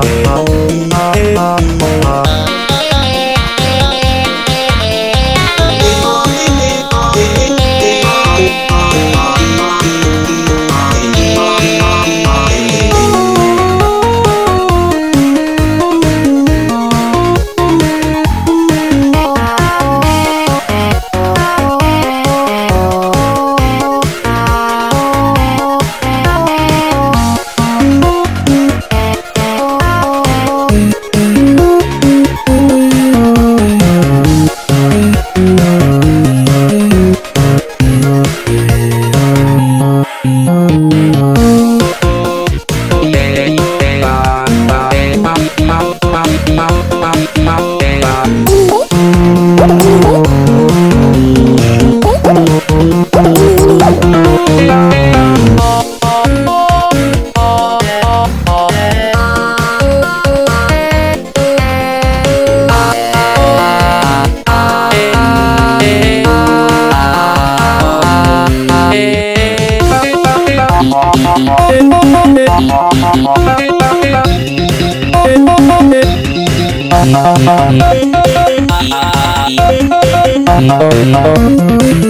Oh, oh, Oh, no.